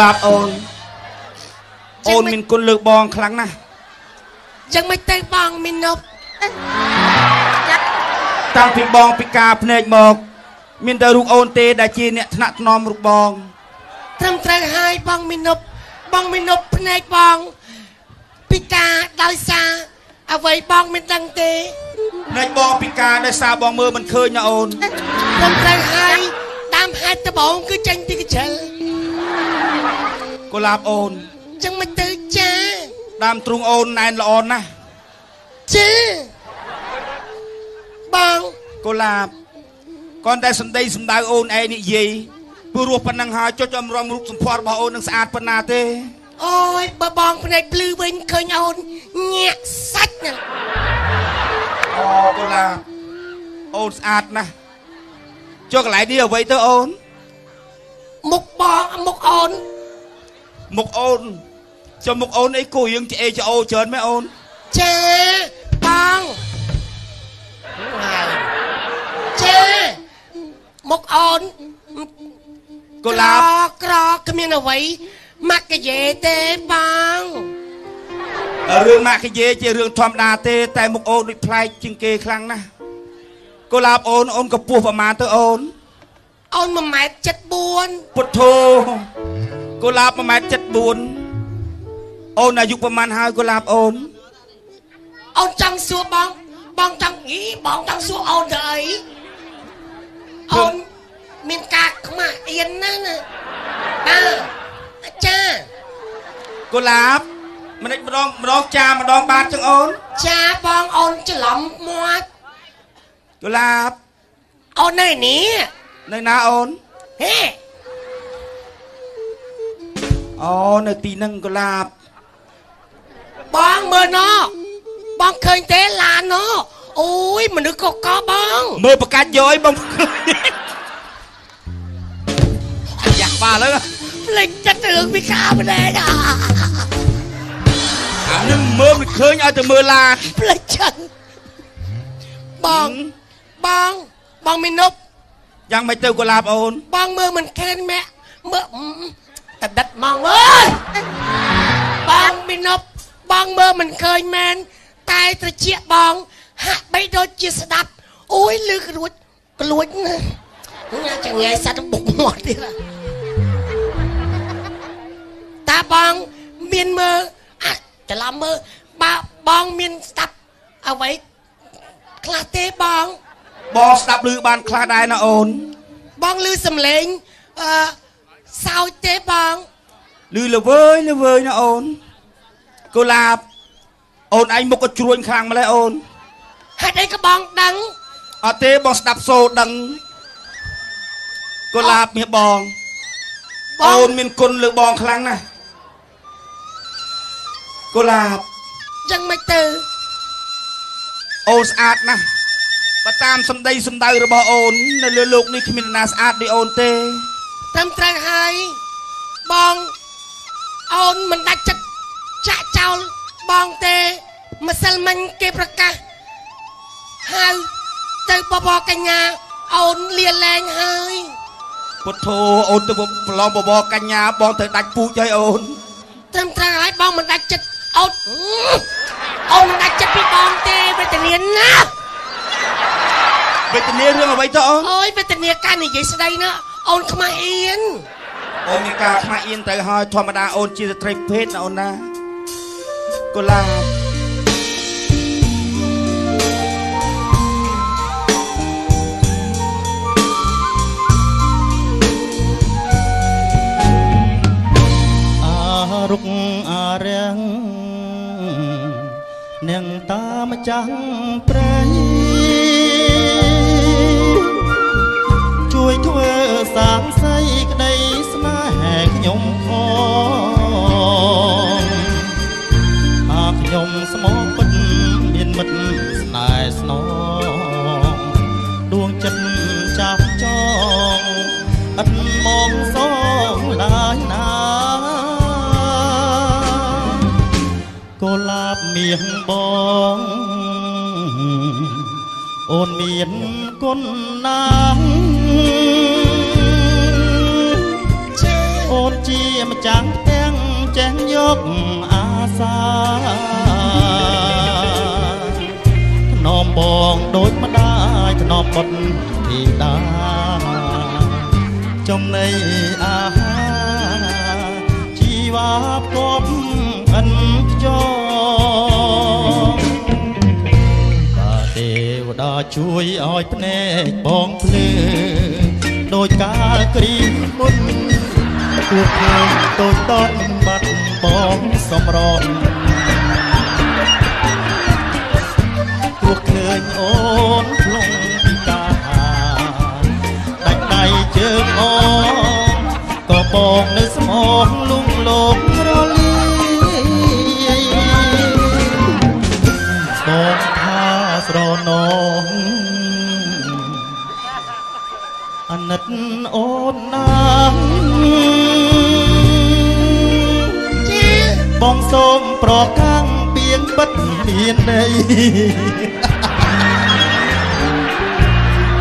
លាបអូនអូនមានគុណលើកបងខ្លាំងណាស់ចឹងមិនទៅបងមីនុបតាំងពីបងពិការភ្នែកមកមានតែរូបអូនទេដែលជាអ្នកថ្នាក់ថ្នមរូបបងត្រឹមត្រូវហើយបងមីនុបបងមីនុបភ្នែកបងពិការដោយសារអ្វីបងមិនដឹងទេភ្នែកបងពិការដោយសារបងមើលមិនឃើញណាអូនត្រឹមត្រូវហើយតាមហេតុត្បូងគឺចេញពីកញ្ជិល កុលាបអូនចឹងមិនទៅចាដើមទ្រូងអូនណែនល្អណាស់ចាបងកុលាប còn តែសម្ដីសម្ដៅអូនឯងនិយាយព្រោះប៉ុណ្ណឹងហើយចុចអំរំរូបសម្ផស្សរបស់អូននឹងស្អាតប៉ុណ្ណាទេអូយបើបងភ្នែកភ្លឺវិញឃើញអូនញាក់សាច់ហ្នឹងអូកុលាបអូនស្អាតណាស់ចុះកន្លែងនេះអ្វីទៅអូន មុខបងមុខអូនមុខអូនចុះមុខអូនអីគួរយើងឆ្អេឆ្អូច្រើនមែនអូនចាបងចាមុខអូនកុលាបក្រក្រគ្មានអ្វីមកកយេទេបងរឿងម៉ាក់កាយេជារឿងធម្មតាទេ តែមុខអូនដូចប្លែកជាងគេខ្លាំងណាស់កុលាបអូនអូនកម្ពស់ប្រមាណទៅអូន អូន1ម៉ែត្រ74ពុទ្ធោកុលាប1ម៉ែត្រ74អូនអាយុប្រមាណហើយកុលាបអូនអូនចង់សួរបង បងចង់អីបងចង់សួរអូនទៅអីអូនមានការខ្មាស់អៀនណាស់ណាបាទអាចារ្យកុលាបម្ដេចម្ដងម្ដងចាម្ដងបាទចឹងអូនចាបងអូនច្រឡំមាត់កុលាបអូននៅនេះ នៅណាអូនហេអូនៅទីហ្នឹងកុលាបបងមើលណោបងឃើញទេឡានណោអូយមនុស្សកកបង មើលប្រកាច់យកអីបងយ៉ាក់បាល់ហើយភ្លេចចិត្តរឿងពីខាម្ដងអាអានេះមើលមិនឃើញឲ្យតែមើលឡានភ្លេចចិត្តបងបងបងមីនុប យ៉ាងម៉េចទៅកុលាបអូន បងមើលមិនឃើញម៉ែមើលតដិតមកអើយបងមីនប់បងមើលមិនឃើញមែនតែត្រជាបង ហាក់បីដូចជាស្ដាប់អូយលឺរួចក្លួចណាញ៉ាចងាយសัตว์បុកមាត់ទៀតតាបងមានមើលអាចច្រឡំមើលបើបងមានស្ដាប់អ្វីខ្លះទេបង បងស្ដាប់ឮបានខ្លះដែរណាអូន បងឮសំឡេងអឺសោចទេបងឮល្វើយល្វើយណាអូនកុលាបអូនឯងមុខក៏ជ្រួញខ្លាំងម្ល៉េះអូនហេតុអីក៏បងដឹងអត់ទេបងស្ដាប់សូរដឹងកុលាបមាសបងបអូងនមានគុណលើបងខ្លាំងណាស់កុលាបយ៉ាងម៉េចទៅអូនស្អាតណាស់ បើតាមសម្ដីសម្ដៅរបស់អូន នៅលើលោកនេះគ្មានណាស្អាតដូចអូនទេត្រឹមត្រូវហើយបងអូនមិនដាច់ចិត្តចាក់ចោលបងទេម្សិលមិញគេប្រកាសហៅទៅបបកញ្ញាអូនលាលែងហើយពុទ្ធោអូនទៅប្រឡងបបកញ្ញាបងទៅដាច់ពូជហើយអូនត្រឹមត្រូវហើយបងមិនដាច់ចិត្តអូនអូនមិនដាច់ចិត្តពីបងទេវេទនាណា វេទនារឿងអ្វីទៅអូនអូយវេទនាការនិយាយស្ដីណាអូនខ្មាស់អៀនអូនមានការខ្មាស់អៀនទៅហើយធម្មតាអូនជាស្ត្រីភេទណាអូនណាកុលាបអារុកអារាំងនាងតាមចាំងព្រៃ សាងសីក្តីស្នេហ៍ខ្ញុំផងអាខ្ញុំស្មោកពិតមានមិត្តស្នេហ៍ស្នងដួងចិត្តចាប់ចងឥតមកសងឡាយណាកុលាបមាសបងអូនមានគុណណាស់ចាអូ នជាម្ចាំងផ្ទាំងចេះយកអាសាធ្នមបងដូចម្ដាយធ្នមបុតធីតាចំណីអាហារជីវ៉ាផ្គាប់អិនខ្យងតាទេវតាជួយឲ្យភ្នែកបងភ្លឺដោយកាលគ្រីមុន ពួកខ្ញុំតូចតតបាត់បងសំរងព្រោះឃើញអូនផ្លងពីកាដាច់ដៃជើងអូនក៏បងនៅស្មោះលងលោករលីបងថាស្រណងអាណិតអូនណាស់ បងសូមប្រកាំងពៀនបិទមានន័យ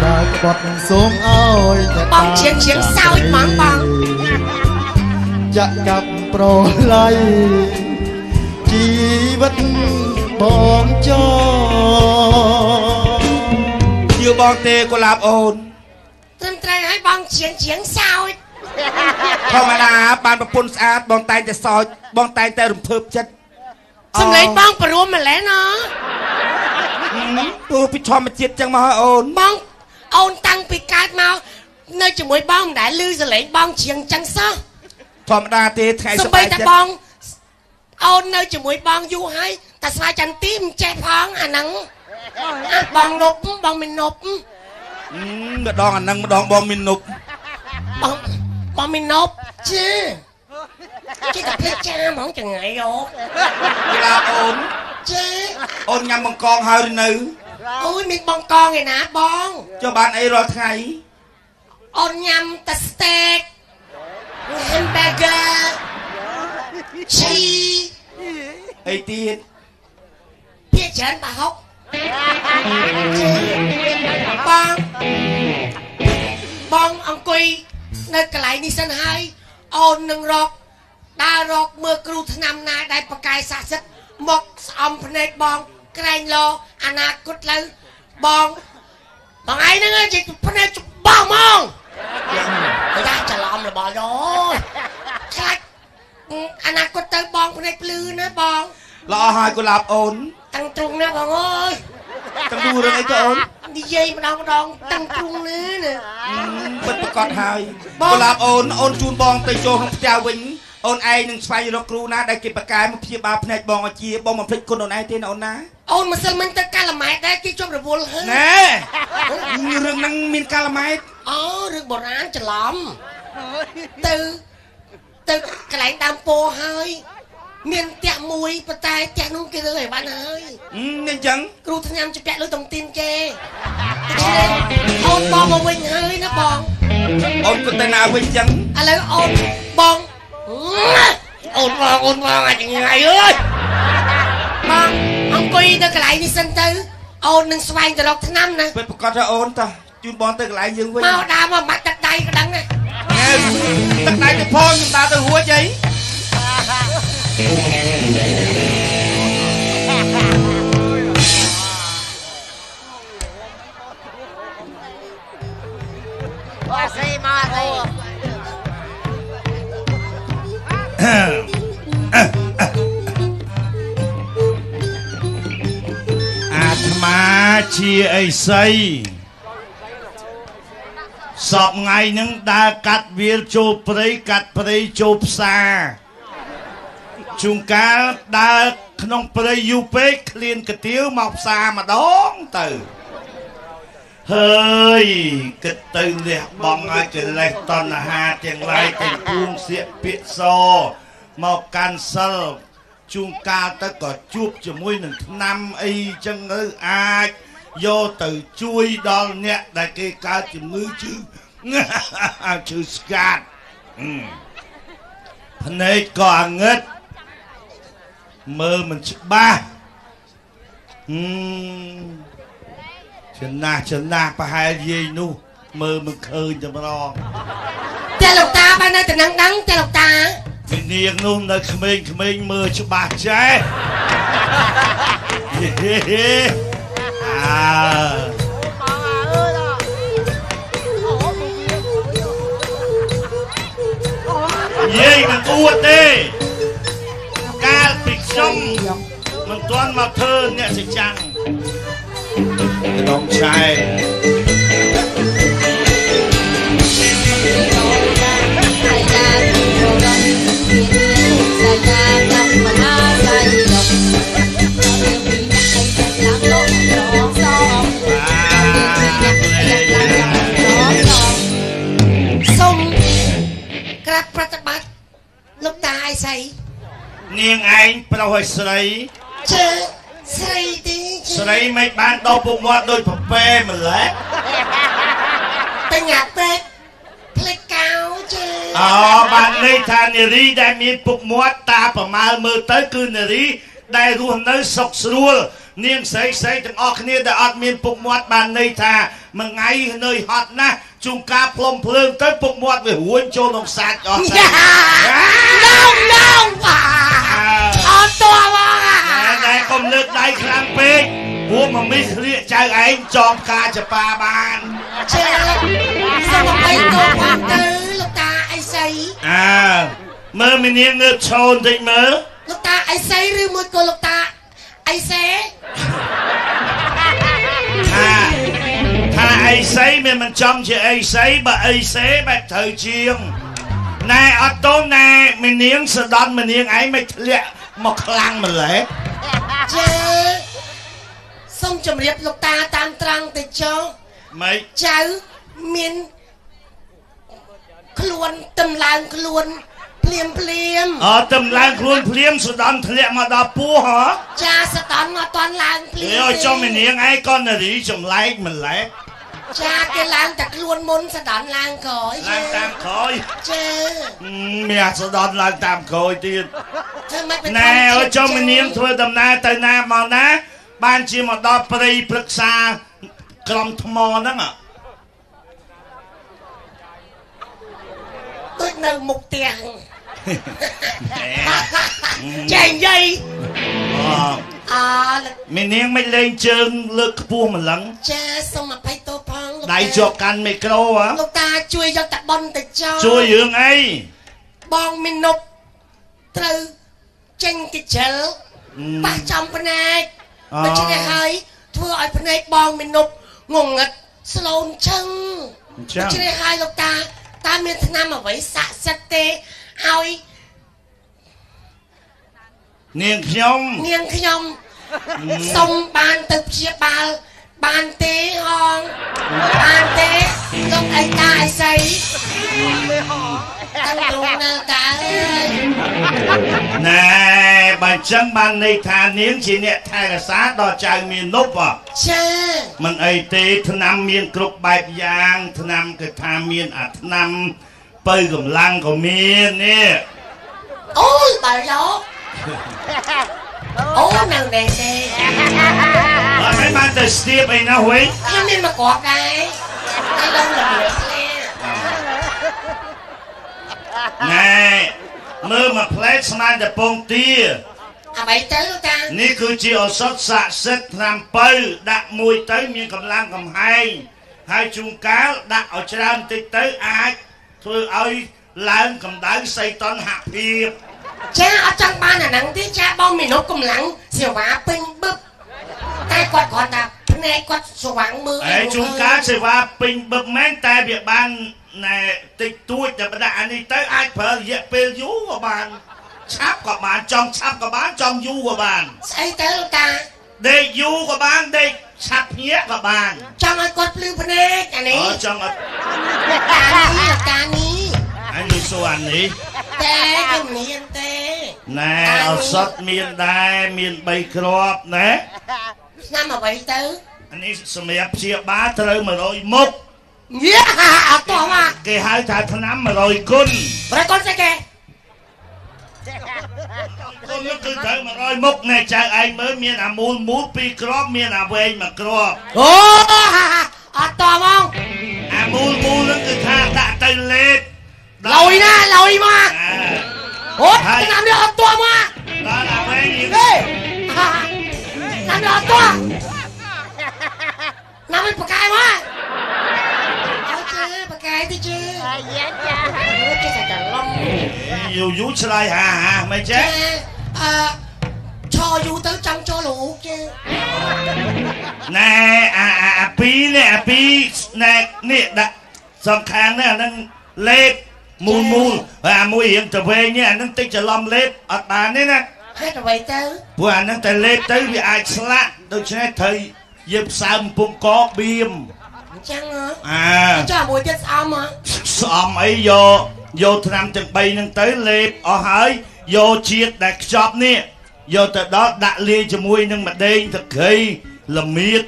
តែក្បត់សូមអើយតែបងជាងជាងសោចហ្មងបងចាក់កាប់ប្រឡ័យជីវិតបងចោជឿបងទេកុលាបអូនត្រឹមត្រូវឲ្យបងជាងជាងសោច ធម្មតាបានប្រពន្ធស្អាតបងតែងតែសោចបងតែងតែរំភើបចិត្តសំឡេងបងព្រមម្ល៉េះណាទោះពីធម្មជាតិចឹងមកហើយអូនបងអូនតាំងពីកើតមកនៅជាមួយបងមិនដែលឮសលេងបងជាងចឹងសោះធម្មតាទេថ្ងៃសំសប្បីបាយតែចិត្តបងអូននៅជាមួយបងយូរហើយតែស្វាយចន្ទទីមិនចេះផងអាហ្នឹងអាបងនប់បងមិននប់អឺម្ដងអានឹងម្ដងបងមាននុបបង បងមិននប់ចាគេតែភ្លេចចាហ្មងចង្អៃអូកុលាបអូនចាអូនញ៉ាំបង្កងហើយឬនៅអូយមានបងកងឯណាបងចុះបានអីរាល់ថ្ងៃអូនញ៉ាំតែស្តេក hamburger ឈីអីទៀតភាគច្រើនបាហុ កបងបងអង្គុយនៅកន្លែងនេះសិនហើយអូននឹងរកដើររកមើលគ្រូឆ្នាំណាដែលប្រកាយស័ក្តិសិទ្ធិមកស្អំភ្នែកបងក្រែងលោអនាគតលើបងបងឯងហ្នឹងឯងជាភ្នែកច្បងហ្មងយ៉ាច្រឡំរបស់យោខ្លាចអនាគតទៅបងភ្នែកភ្លឺណាបងល្អហើយកុលាបអូនតាំងទ្រុងណាបងអើយ ទាំងដួលរឿងអីទៅអូននិយាយម្ដងម្ដងតាំងទ្រុងណាណាអឺពិតប្រកបហើយបងកុលាបអូនអូនជូនបងទៅចូលក្នុងផ្ទះវិញអូនឯងនឹងស្វែងរកគ្រូណាដែលគេប្រកែមកព្យាបាលភ្នែកបងឲ្យជាបងមិនភ្លេចគុណអូនឯងទេណាអូនណាអូនម្សិលមិញទៅកាលម៉ែតដែរគេជាប់រវល់ហើយណែរឿងហ្នឹងមានកាលម៉ែតអូរឿងបុរាណច្រឡំទៅទៅកន្លែងដើមពោធិ៍ហើយ មានផ្ទះមួយប៉ុន្តែផ្ទះនោះគេរើឲ្យបានហើយអឺអញ្ចឹងគ្រូថ្នាំជាពាក់លើតុងទីនគេដូច្នេះអូនបងមកវិញហើយណាបងអូនក៏ទៅណាវិញអញ្ចឹងឥឡូវអូនបងអូនបងអូនបងអាចថ្ងៃអើយបងអង្គុយនៅកន្លែងនេះសិនទៅអូននឹងស្វែងទៅរកថ្នាំណាពិតប្រកបថាអូនតោះជូនបងទៅកន្លែងយើងវិញមកដើរមកបាត់ទឹកដៃក៏ដឹងដែរណែទឹកដៃទៅផងខ្ញុំដើរទៅរួចអីមកស្អីមកស្អីអាត្មាជាអីសីសពថ្ងៃហ្នឹងដើរកាត់វាលចូលព្រៃកាត់ព្រៃចូលផ្សារ ជួនកាលដើរក្នុងព្រៃយូរពេកឃ្លានកាទៀវមកផ្សារម្ដងទៅហើយគិតទៅលះបង់ឲ្យកិលេសតណ្ហាទាំងឡាយទាំងពួងសៀកពាក្យសមកកាន់សិលជួនកាលទៅក៏ជួបជាមួយនឹងឆ្នាំអីចឹងទៅអាចយកទៅជួយដល់អ្នកដែលគេកើតជំងឺជឺជឺស្កាត់ហឹមភ្នែកក៏អាងឹត មើលមិនច្បាស់ហឹមចំណាស់ចំណាស់ប្រហែលយាយនោះមើលមិនឃើញតែម្ដងតែលោកតាបាននៅតំណឹងដឹងតែលោកតាវិនាងនោះនៅក្មេងក្មេងៗមើលច្បាស់ចេះហេហេហេអើយាយមិនអួតទេកាលពី ខ្ញុំមិនទាន់មកធ្វើអ្នកសចាំងក្នុងឆែ ឯងប្រុសឲ្យស្រីជើស្រីទីជើស្រីមិនបានដោពុកមាត់ដូចប្រពេម្ល៉េះបញ្ញាពេកផ្លេចកៅជើអូបានន័យថានារីដែលមានពុកមាត់តាប្រមាលមើលទៅគឺនារីដែលរស់នៅសុខស្រួល នាងស្រីស្រីទាំងអស់គ្នាដែលអត់មានពុកមាត់បានន័យថាមួយថ្ងៃនៅហត់ណាស់ជួងការផ្លុំភ្លើងទៅពុកមាត់វារួញចូលក្នុងសាច់អស់ទៅយ៉ាឡងឡងបាអត់តបតែតែកុំលើកដៃខ្លាំងពេកព្រោះមកមីស្លៀកចៅឯងចំការចប៉ាបានជើសុំឲ្យទៅផងទៅលោកតាអីស្អីអើមើលមីនាងងើបឈរបន្តិចមើលលោកតាអីស្អីឬមួយក៏លោកតាអីសេ អីសីមានមិនចំជាអីសីបើអីសេបែបត្រូវជាងណែអត់តូនណែមីនាងសដន់មីនាងឯងមិនធ្លាក់មកខ្លាំងម្ល៉េះជើសូមជម្រាបលោកតាតាមត្រង់ទៅចុះមិនចៅមានខ្លួនតំឡើងខ្លួនភ្លាមភ្លាមអត់តំឡើងខ្លួនភ្លាមសដន់ធ្លាក់មកដល់ពោះហ៎ចាសតន់មកតន់ឡើងភ្លាគេមឲ្យចំមីនាងឯងក៏នារីចម្លែកម្ល៉េះ ចាគេឡើងតែខ្លួនមុនសតន់ឡើងក្រោយឡើងតាមក្រោយចាហឹមមានអាសដន់ឡើងតាមក្រោយទៀតធ្វើម៉េចណែឲ្យចំមីនាងធ្វើដំណើរទៅណាមកណា បានជាមកដល់ព្រៃព្រឹក្សាក្រុមថ្មហ្នឹងហ៎ដូចនៅមុខផ្ទះចេញយាយ អូអើមីនាងមិនលេងជើងលើកខ្ពស់ម្លឹងចាសូមអភ័យទោសផងលោកតាដៃជាប់កាន់មីក្រូហ៎លោកតាជួយយកតាប៉ុនទៅចោលជួយរឿងអីបងមីនុបត្រូវចេញកិច្ចលប៉ះចំភ្នែកដូច្នេះហើយធ្វើឲ្យភ្នែកបងមីនុបងងឹតស្លូនឈឹងអញ្ចឹដូងច្នេះហើយលោកតាតើមានថ្នាំអ្វីស័ក្តិសិទ្ធិទេឲ្យ នាងខ្ញុំនាងខ្ញុំសុំបានទៅព្យាបាលបានទេហងបានទេលោកអីតាអីស្អីតាំងទ្រង់នៅតាអើយណែបើអញ្ចឹងបានន័យថានាងជាអ្នកថែរក្សាដល់ចៅមាននប់ហ៎ចាមិនអីទេថ្នាំមានគ្រប់បែបយ៉ាងថ្នាំគឺថាមានអាថ្នាំបើកម្លាំងក៏មាននេះអូយបាល់យក អូនៅនេះទេបើមិនបានទៅស្ទាបអីណាវិញខ្ញុំមានមកគ្រាប់ដែរតែលោកល្មើសផ្លែណែមើលមកផ្លែស្មានតែពងទាអ្វីទៅលោកតានេះគឺជាឱសថស័ក្តិសិទ្ធិថ្នាំបើដាក់មួយទៅមានកម្លាំងកំហែងហើយជួនកាលដាក់ឲ្យច្រើនតិចទៅអាចធ្វើឲ្យឡើងកម្ដៅសីតុណ្ហភាព ចាអត់ចង់បានអាហ្នឹងទេចាបងមីនុកកម្លាំងសេវាពេញបឹបតែគាត់គាត់ថាភ្នែកគាត់ស្វាងមើលហើយជួនកាលសេវាពេញបឹកមែនតែវាបានណែតិចតួចតែបដាក់អានេះទៅអាចប្រើរយៈពេលយូរក៏បានឆាប់ក៏បានចង់ឆាប់ក៏បានចង់យូរក៏បានស្អីទៅលោកតាដេកយូរក៏បានដេកឆាប់ភ្ញាក់ក៏បានចង់ឲ្យគាត់ភ្លឺភ្នែកអានេះអូចង់អត់តានេះលោកតានេះ ហើយនេះសួរអានេះតែខ្ញុំមានទេណែឱសថមានដែរមាន3គ្រាប់ណាឆ្នាំអ្វីទៅអានេះសម្រាប់ព្យាបាលត្រូវ100មុខយាអត់តោះមកគេហៅថាថ្នាំ100គុណប្រកបស្អីគេគុណនោះគឺត្រូវ100មុខណែចៅឯងមើលមានអាមូលមូល2គ្រាប់មានអាវែងមួយគ្រាប់អូអត់តោះមកអាមូលមូលហ្នឹងគឺថាដាក់ទៅលេប លុយណាលុយមកអាអូឆ្នាំនេះអត់ទាស់មកដល់ដល់វិញហេឆ្នាំនេះអត់ទាស់ណាមិនប្រកែមកអើជើប្រកែទីជើយ៉ាចាអូចេះតែច្រឡំយូរយូរឆ្លើយហាហាមិនចេះអឺឈរយូរ ទៅចង់ចូលលោកជើណែអាអាអាពីរនេះអាពីរណែនេះដាក់សំខាន់ណាស់អាហ្នឹងលេបមូលមូលហើយអាមួយរៀងទៅវែងនេះអាហ្នឹងតិចច្រឡំលេបអត់បានទេណាហេតុអ្វីទៅព្រោះអាហ្នឹងតែលេបទៅវាអាចស្លាក់ដូច្នេះត្រូវយើងផ្សើមពងកបៀមអញ្ចឹងហ៎អាចុះមួយទៀតស្អំហ៎ស្អំអីយកយកថ្នាំទាំង3ហ្នឹងទៅលេបអស់ហើយយកជាតិដែលខ្ចប់នេះយកទៅដល់ដាក់លាយជាមួយនឹងម្ដេងទឹកក្រីល្មៀត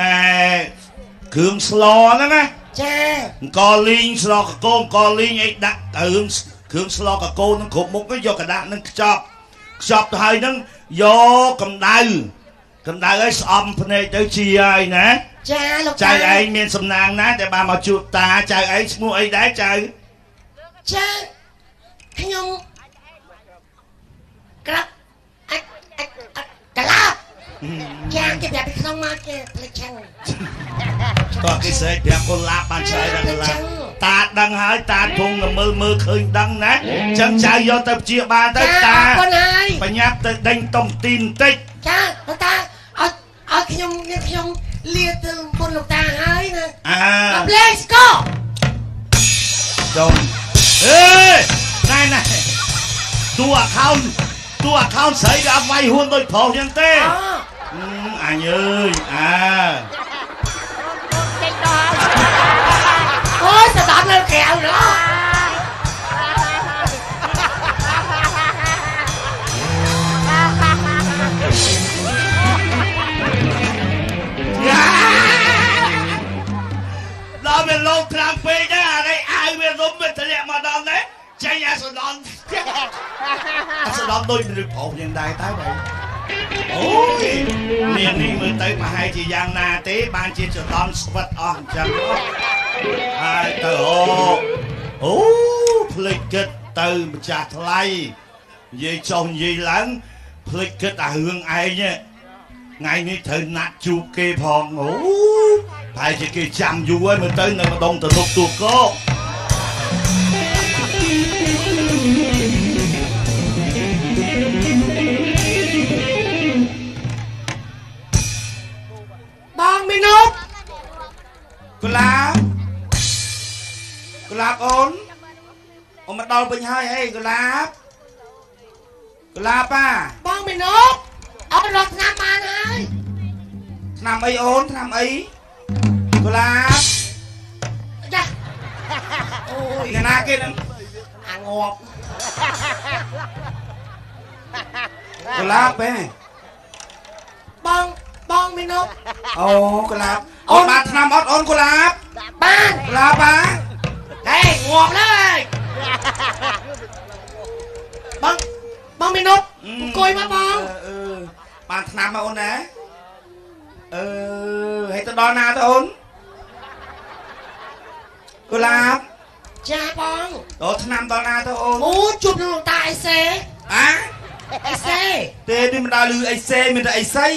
ណែគ្រឿងស្លហ្នឹងណា ចា អង្កលីងស្លកកូនអង្កលីងអីដាក់គ្រឿងគ្រឿងស្លកកូនហ្នឹងគ្រប់មុខទៅយកกระดาษហ្នឹងខ្ចប់ខ្ចប់ទៅហើយហ្នឹងយកកម្ដៅកម្ដៅឲ្យស្អំភ្នែកទៅជាហើយណា ចាលោក ចៅឯងមានសំណាងណាស់ដែលបានមកជួបតាចៅឯងឈ្មោះអីដែរចៅ ចាខ្ញុំក្រាប់អត់អត់អត់កលា ប់ចាគេប្រាប់ពីក្នុងមកគេផ្លេចឆឹងតោះគេស្រែកប្រាប់កូនឡាបបានឆ្លើយដល់កូនឡាបតាដឹងហើយតាធំទៅមើលមើលឃើញដឹងណាអញ្ចឹងចៅយកទៅព្យាបាលទៅចាតាអរគុណហើយបញ្ញាប់ទៅដេញតុំទីបន្តិចចាលោកតាអត់អត់ខ្ញុំនេះខ្ញុំលាទៅគុណលោកតាហើយណាអាដល់លេងស្កចុំអេណែណែតួ account តួ account ស្រីវាអត់វាយហ៊ុនដូចប្រុសចឹងទេអូ អឺអញអើយអាចេញដល់អូយស្ដាប់នៅក្រៅណោះដល់វាលោកត្រាំពេកដែរអានេះអាវវារុំវាធ្លាក់មកដល់នេះចេញ អាសដនអាសដនដូចមនុស្សប្រុសយ៉ាងដែរតើបើអូយនាងនេះមើលទៅប្រហែលជាយ៉ាងណាទេបានជាសដនស្វិតអស់អញ្ចឹងហើយទៅអូអូភ្លេចគិតទៅម្ចាស់ថ្លៃនិយាយចុះនិយាយឡើងភ្លេចគិតអារឿងឯងហ្នឹងថ្ងៃនេះត្រូវណាត់ជួបគេផងអូប្រហែលជាគេចាំយូរហើយមើលទៅនៅម្ដងទៅនុកទួកោប កូឡាបកូឡាបអូនអូនមកដល់វិញហើយអីកូឡាបកូឡាបប៉ាបងមីនុតអត់រត់ឆ្នាំបានហើយឆ្នាំអីអូនឆ្នាំអីកូឡាបចាអូយអ្នកណាគេហ្នឹងអាងាប់កូឡាបហ៎បង បងមីនុតអូកូឡាបអូនបានឆ្នាំអត់អូនកូឡាបបានកូឡាបប៉ាហេងាប់ហើយបងបងមីនុតអង្គុយមកបងអឺអឺបានឆ្នាំមកអូនណាអឺហើយទៅដល់ណាទៅអូនកូឡាបចាបងដល់ឆ្នាំដល់ណាទៅអូនអូជួបនឹងលោកតាអីសេអាអីសេទេនេះមិនដល់លឺអីសេមានតែអីសី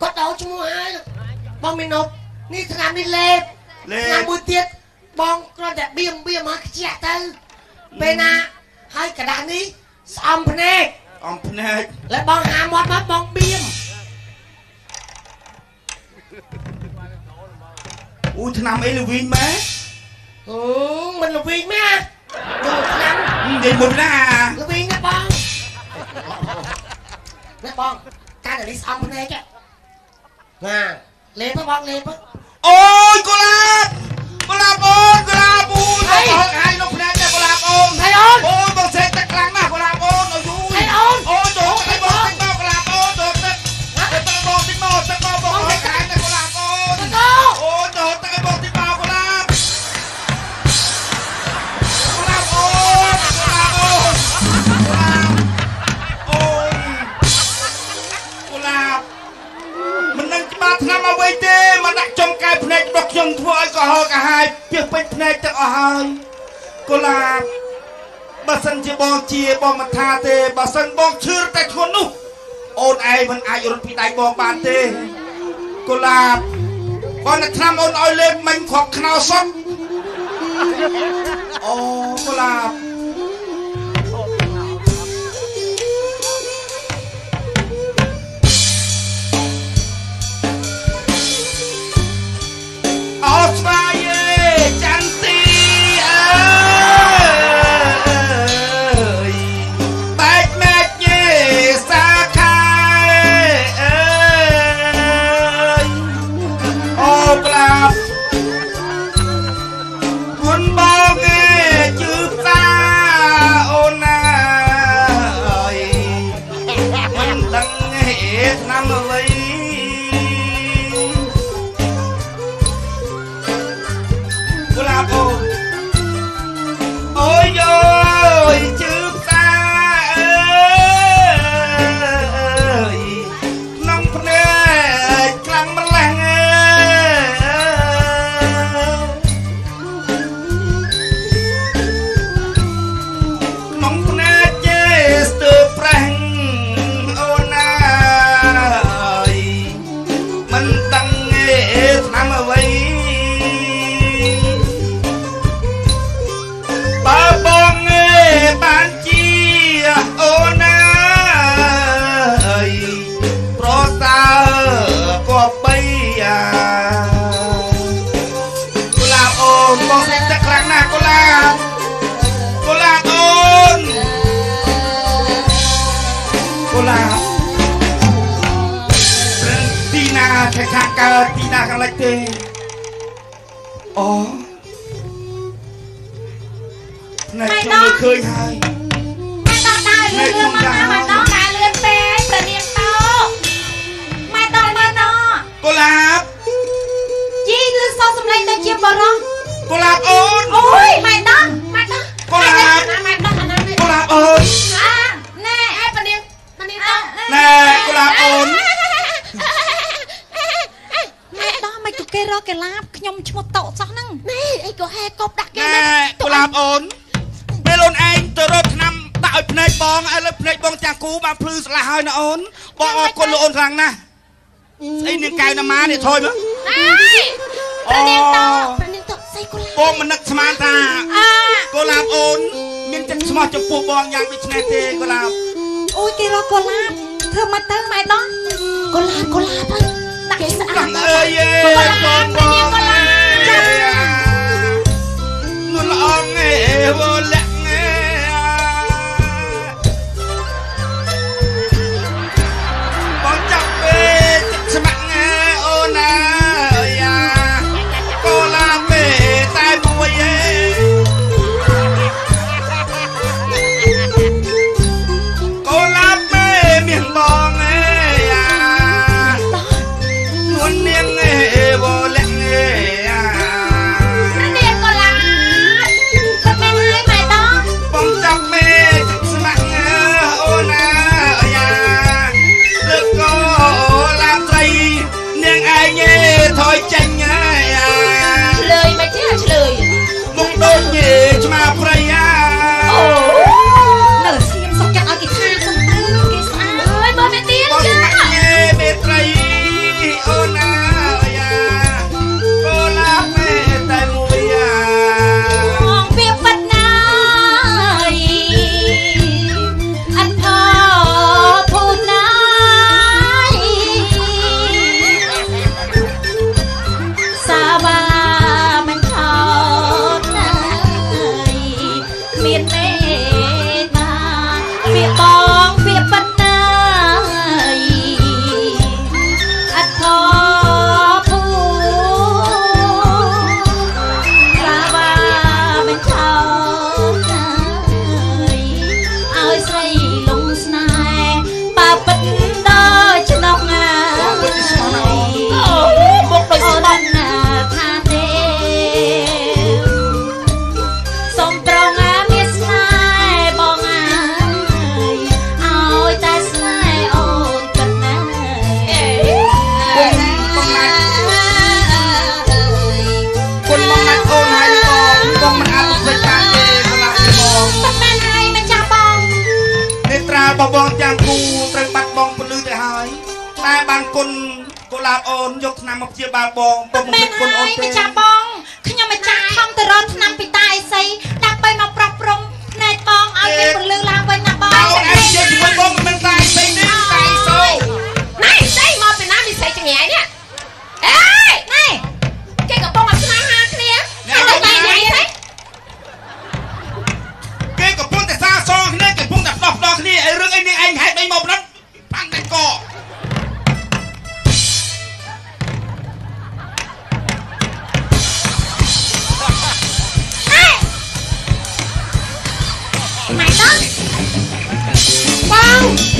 គាត់ដោឈ្មោះហើយបងមីនុតនេះឆ្នាំនេះលេបឆ្នាំមួយទៀតបងគ្រាន់តែបៀមបៀមមកខ្ជះទៅពេលណាហើយកដាស់នេះស្អំភ្នែកអំភ្នែកលើបងហាមាត់មកបងបៀមអូឆ្នាំអីល្វីងម៉ែអូមិនល្វីងម៉ែចូលឆ្នាំនិយាយមុនណាល្វីងណាបងណាបងកាលនេះស្អំភ្នែកហ្នឹង តែកូឡាបអូនហើយអូនអូនបងសេកទឹកខ្លាំងណាស់កូឡាបអូនអយូហើយអូនអូនទៅទៅ ខ្ញុំធ្វើឲ្យកុហកកាហាយពីពេញភ្នែកទឹកអស់ហើយកូឡាបបងជាបងមិនថាទេបើសិនបងឈឺតែធ្ងន់នោះអូនឯងមិនអាចរត់ពីដៃបងបានទេកុលាបបងនឹងឆ្នាំអូនឲ្យលេបមិញគ្រាប់ខ្នោសុតអូកុលាប ណែកុលាបអូនពេលអូនឯងទៅរកឆ្នាំដាក់ឲ្យភ្នែកបងឥឡូវភ្នែកបងចាស់គូបានភ្លឺស្លាស់ហើយណាអូនបងអរគុណលោកអូនខ្លាំងណាស់ស្អីនាងកៅណាម៉ានេះថយមើលអើយប្រនាងតោប្រនាងតស្អីកុលាបបងមិននឹកស្មានថាអាកុលាបអូនមានចិត្តស្មោះចំពោះបងយ៉ាងដូចនេះទេកុលាបអូយគេរកកូឡាបធ្វើមកទៅម៉ែតោះកុលាបកុលាបហើយដាក់គេស្អាកាតំអើយអេកុលាបប្រនាងកូឡាបនួនល្អងអេវលាក់ អេប អូនយកឆ្នាំមកព្យាបាលបងបងមិនមែគិនតគុណអូហើនយទេម្ចាស់បង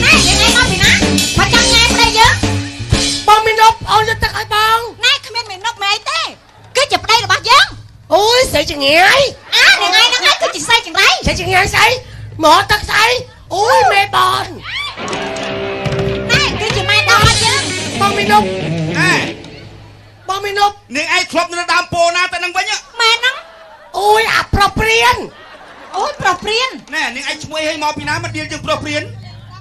ណែយ៉ាងឯងមកពីណាមកចាំញ៉ែប្តីយើងបងមានរប់អូនយកទឹកឲ្យបងណែគ្មានមាននុកមែនទេគឺជាប្តីរបស់យើងអូយស្អីចង្អាយអាយ៉ាងឯងហ្នឹងឯងគឺជាស្អីចង្រៃស្អីចង្អាយស្អីមកទឹកស្អីអូយមេបនណែគឺជាម៉ែតោះរបស់យើងបងមានរប់អេបងមានរប់នាងឯងធ្លាប់នៅដើមពោណាទៅនឹងវិញហ៎ម៉ែហ្នឹងអូយអាប្រព្រៀនអូយប្រុសព្រៀនណែនាងឯងឈ្មោះឲ្យមកពីណាមកដៀលយើងប្រុសព្រៀន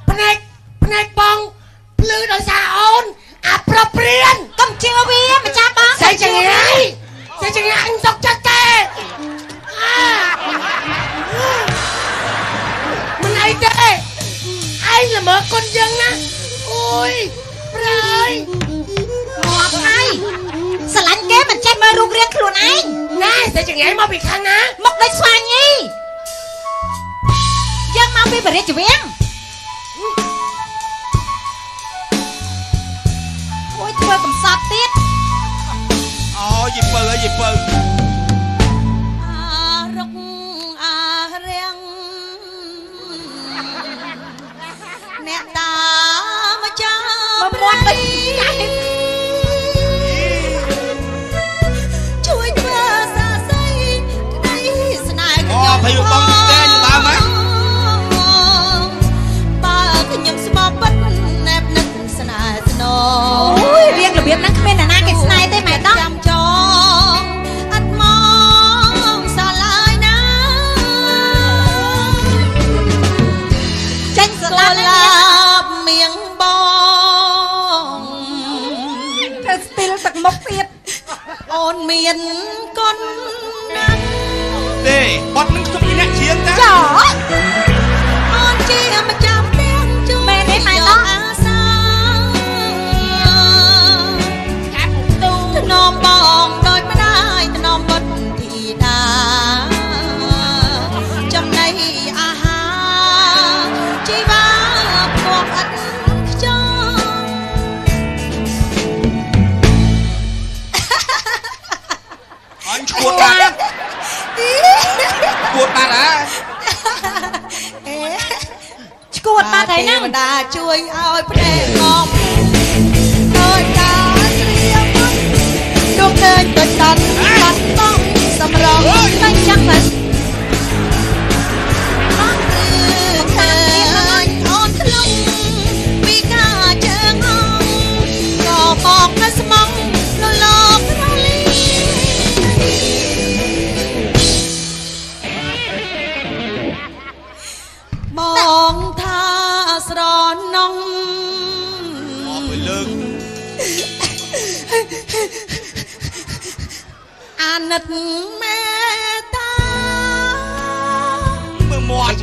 ភ្នែកភ្នែកបងភ្លឺដោយសារអូនអាប្រព្រៀនកុំជឿវាម្ចាស់បងស្អីចង្អាយស្អីចង្អាយអញសុកចិត្តទេអាមិនអីទេឯងល្មើគុណយើងណាអូយប្រើយងាប់ហើយស្រឡាញ់គេមិនចេះមើលរូបរាងខ្លួនឯងណែស្អីចង្អាយមកពីខាងណាមកដូចស្វាញីយើងមកពីបរិយាវាំង ពៅអើយយីពៅអារុកអារៀងអ្នកតាមកចាំមកមាត់ដូចចាស់ អ្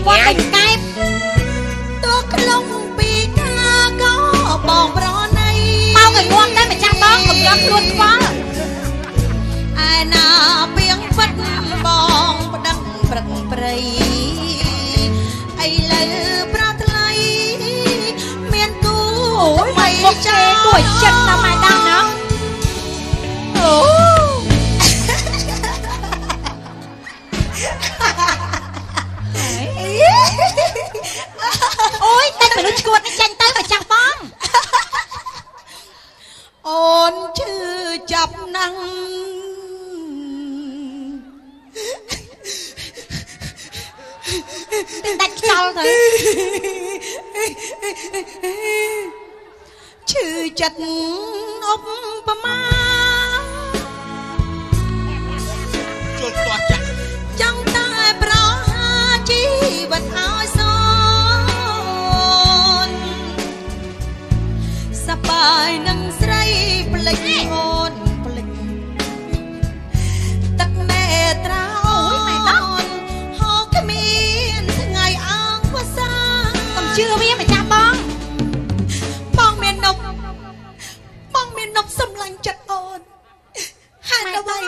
លមាត់គាត់តែកែបទោះក្នុងពីការក៏បងប្រណីមកឲ្យងាប់តែម្ចាស់បងកុំយកខ្លួនខ្វល់ឯណាពីងពិតបងប្តឹងប្រឹកប្រៃឥឡូវប្រថ្លៃមានគូអូយមកមុខគេគួរឲ្យចិត្តណាស់ម៉ែតាណា មនុស្សឈួតនេះចេញទៅម្ចាស់បងអូនឈឺចាប់ណាំងដាច់ខ្យល់ទៅឈឺចិត្តអុបប្រមាជុលទាស់ចាក់ចង់តែប្រហាជីវិតឲ្យ សបាយនឹងស្រីផ្លិចអូនផ្លិចទឹកមេត្រាអូយម៉ែអូនហោគ្មានថ្ងៃអង្គសាកុំជឿវាម្ចាស់បងបងមាននប់បងមាននប់សម្លាញ់ចិត្តអូនហេតុអ្វី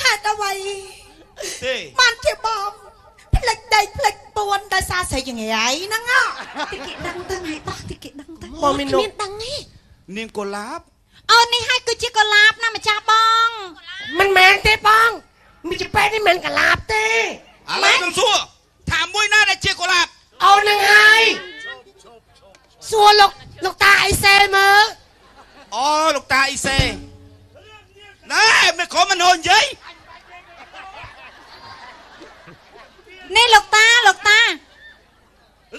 ហេតុអ្វីទេបានជាបងផ្លិចដៃផ្លិចពួនដោយសារស្រីចង្រៃហ្នឹងតិចគេដឹងទៅហើយតោះតិចគេដឹង ទៅបងមីនុគ្មានដឹងទេនាងកុលាបអូននេះឲ្យគឺជាកុលាបណាម្ចាស់បងមិនមែនទេបងមីជាពេទ្យនេះមិនមែនកលាបទេឥឡូវខ្ញុំសួរថាមួយណាដែលជាកុលាបអូននឹងហើយសួរលោកលោកតាអីសេមើលអូលោកតាអ៊ីសេណែមិនខំមិនហូននិយាយនេះលោកតាលោកតា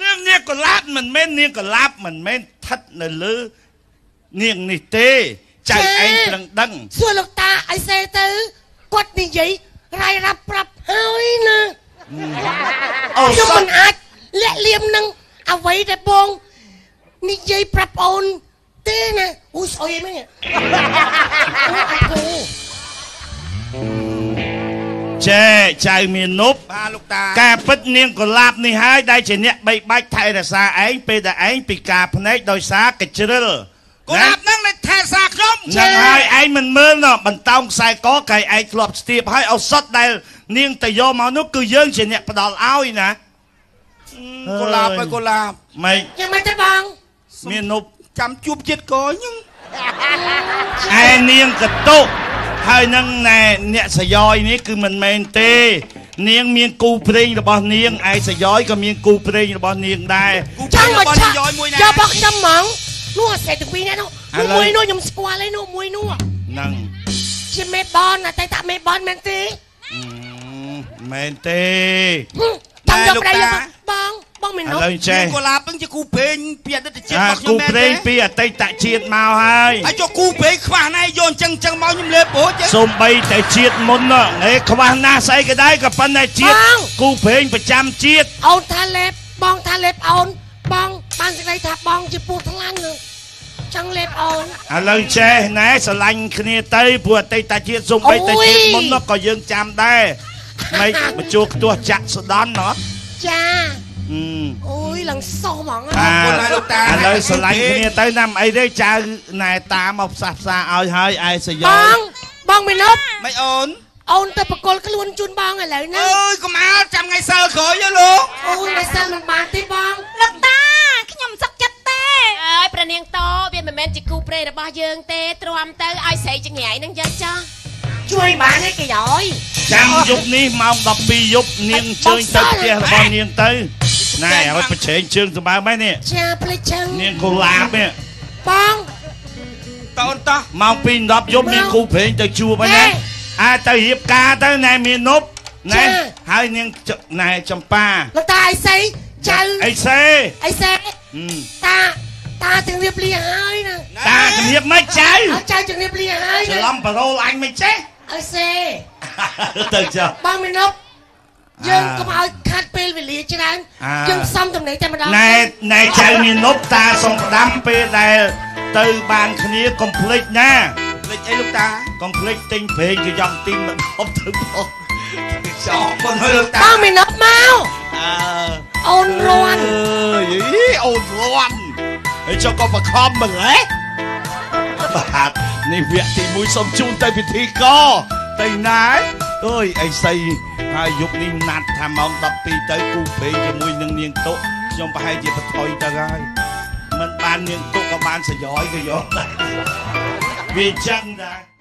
រឿងនាងកលាបមិនមែននាងកលាបមិនមែន ស្ថិតនៅលើនាងនេះទេចៅឯងប្រឹងដឹងសួរលោកតាអីសេទៅគាត់និយាយរាយរាប់ប្រាប់ហើយណាអូខ្ញុំសមិនអាចលាក់លៀមនឹងអ្វីដែលបងនិយាយប្រាប់អូនទេណាអូស្អុយមែននេះអូ ចេចៅមាននុបបាទលោកតាការពិតនាងកលាបនេះហើយដែលជាអ្នកបីបាច់ថែរក្សាឯងពេលដែលឯងពិការភ្នែកដោយសារកជ្រិលកុលាបហ្នឹងនៅថែសាខ្ញុំហ្នឹងហើយឯងមិនមើលណោះបន្តោងខ្សែកកែឯងធ្លាប់ស្ទាបហើយឱសថដែលនាងទៅយកមកនោះគឺយើងជាអ្នកផ្ដល់ឲ្យណាកុលាបហើយកុលាបម៉េចយ៉ាងម៉េចទៅបងមាននុបចាំជួបជាតិកញឯនាងកតុក ហើយនឹងណែអ្នកសយយនេះគឺមិនមែនទេ នាង មានគូព្រេងរបស់នាងឯសយយក៏មានគូព្រេងរបស់នាងដែរគូចង់មករបស់ឆានាងយយមួយណាយកបងខ្ញុំហ្មងនោះអាសេទាំងពីរនេះនោះឥឡូវមួយនោះខ្ញុំស្គាល់ហើយនោះមួយនោះហ្នឹងជាមេបនអតីតមេបនមែនទេអឺមែនទេហឹមចង់យកប្រៃយកបងបង មិនឥនោះឡូវចេះកុលាបហ្នឹងជាគូពេងពីអតីតជាតិអារបស់ខ្ញុំគូមែនព្រេទេងពីអតីតជាតិមកហើយហើយចុះគូពេងខ្វះណែយកអញ្ចឹងអញ្ចឹងមកខ្ញុំលេបប្រូចទេសូម្បីតែជាតិមុននោះហេខ្វះណាស់ស្អីក៏ដែរក៏ប៉ុន្តែជាតិគូព្រេងប្រចាំជាតិអូនថាលេបបងថាលេបអូនបងបានសេចក្តីថាបងជាពូថ្លាន់នោះចង់លេបអូនឥឡូវចេះណែស្រឡាញ់គ្នាទៅព្រោះអតីតជាតិសូម្បីតែអូយជាតិមុននោះក៏យើងចាំដែរមិនបញ្ជួខ្ទាស់ចាក់ស្ដន់ណោះចា អឺអូយឡើងសោះហ្មងអាអរគុណហើយលោកតាឥឡូវស្រឡាញ់គ្នាទៅណាមិនអីទេចៅណែតាមកផ្សះផ្សាឲ្យហើយឯសយបងបងមីនុបមិនអូនអូនទៅបកគលខ្លួនជូនបងឥឡូវអហ្នឹងើយកុំអាលចាំថ្ងៃសិលក្រោយយោលោកអូយមិនសិនមិនបានទេបងលោកតាខ្ញុំសុខចិត្តទេអើយប្រនាងតវាមិនមែនជាគូព្រេងរបស់យើងទេទ្រាំទៅឲ្យស្រីចង្រៃនឹងយកចោះ ជួយបានទេគេហើយចាំយប់នេះម៉ោង12យប់នាងជើញទៅផ្ទះរបស់នាងទៅណែឲ្យប្រជែងជើងសម្បើមហ្នឹងនេះចាភ្លេចជើងនាងកូឡាបនេះបងតអូនតោះម៉ោង2 10យប់នាងគូព្រេងទៅជួបហើយណាអាចទៅរៀបការទៅណែមាននប់ណែហើយនាងចណែចំប៉ាលោកតាអីសីចៅអីសេអីសេហឹមតាតាទាំងរៀបលាហើយណាតាជំរាបមិនចៅអើចៅទាំងរៀបលាហើយច្រណាឡំប្រូលអញមិនចេះ អីសេទៅចុះបងមីនុបយើងអាកុំឲ្យខាត់ពេលវេលាច្រើនអាយើងសំតំណែងតែម្ដងណែណែចៅមាននប់តាសុំផ្ដាំពេលដែលទៅបានគ្នាកុំភ្លេចណាលេចអីលោកតាកុំភ្លេចទិញប្រេងជាយ៉ាងទីមិនអប់ទៅផងចោគុណហើយលោកតាបងមីនុបមកអើអូនរាន់អើយអូនរាន់ហើយចុះក៏បខំមើលហ៎បាទ នេះវគ្គទី1សូមជូនទៅពិធីកទៅណាអើយអីសីហើយយប់នេះណាត់ថាម៉ោង12ទៅគូព្រេងជាមួយនឹងនាងតុកខ្ញុំប្រហែលជាបថុយទៅហើយមិនបាននាងតុកក៏បានសយយក៏យកដែរវាចឹងដែរ